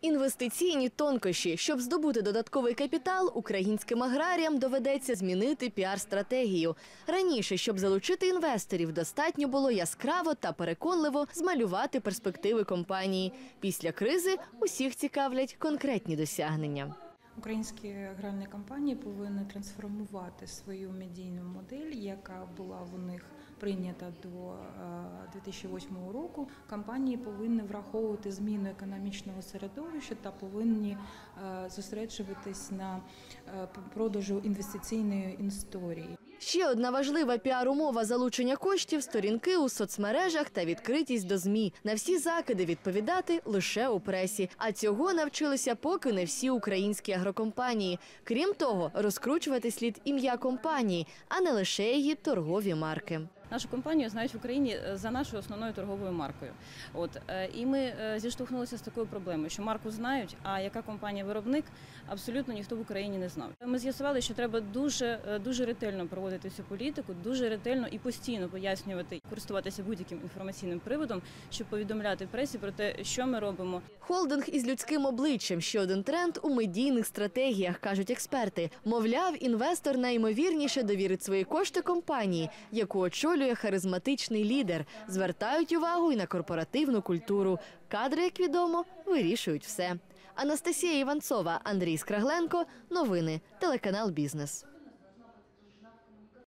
Інвестиційні тонкощі. Щоб здобути додатковий капітал, українським аграріям доведеться змінити піар-стратегію. Раніше, щоб залучити інвесторів, достатньо було яскраво та переконливо змалювати перспективи компанії. Після кризи усіх цікавлять конкретні досягнення. Українські аграрні компанії повинні трансформувати свою медійну модель, яка була в них прийнята до е, 2008 року. Компанії повинні враховувати зміну економічного середовища та повинні е, зосереджуватись на е, продажу інвестиційної історії. Ще одна важлива піар-умова залучення коштів сторінки у соцмережах та відкритість до змі. На всі закиди відповідати лише у пресі. А цього навчилися поки не всі українські агрокомпанії. Крім того, розкручувати слід ім'я компанії, а не лише її торгові марки. Нашу компанію знають в Україні е, за нашою основною торговою маркою. От е, і ми е, зіштовхнулися з такою проблемою, що марку знають, а яка компанія виробник абсолютно ніхто в Україні не знав. Ми з'ясували, що треба дуже дуже ретельно проводити цю політику, дуже ретельно і постійно пояснювати, користуватися будь-яким інформаційним приводом, щоб повідомляти пресі про те, що ми робимо, Холдинг із людським обличчям ще один тренд у медійних стратегіях, кажуть експерти. Мовляв, інвестор найімовірніше довірить свої кошти компанії, яку очолює харизматичний лідер. Звертають увагу і на корпоративну культуру. Кадри, як відомо, вирішують все. Анастасія Іванцова, Андрій Скрагленко. Новини. Телеканал Бізнес.